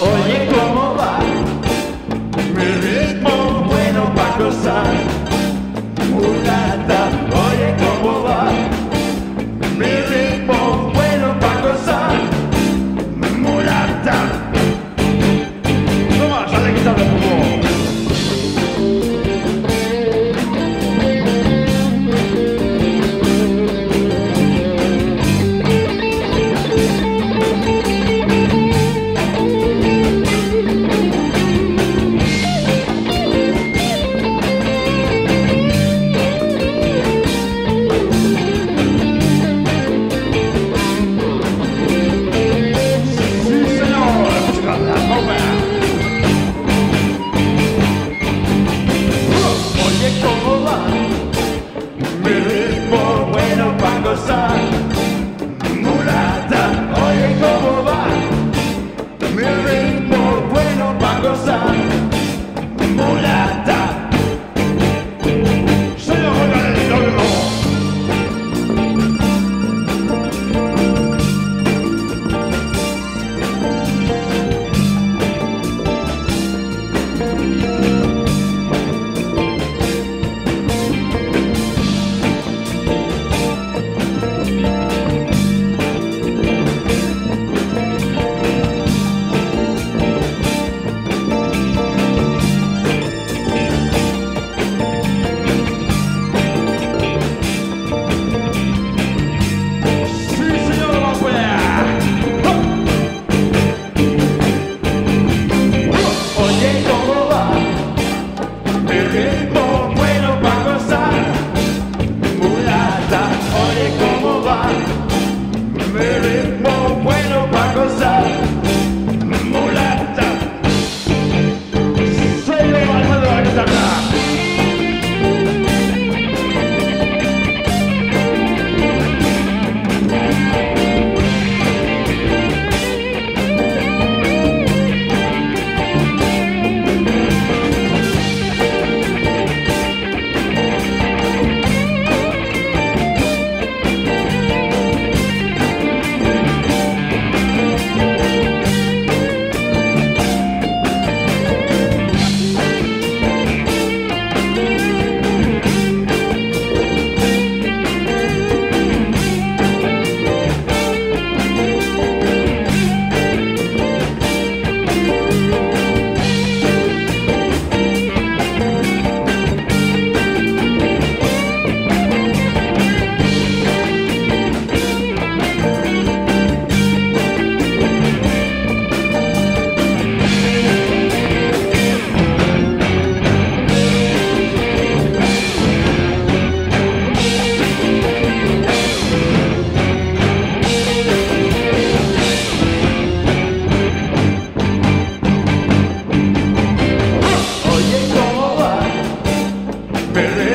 Oye. que Spirit.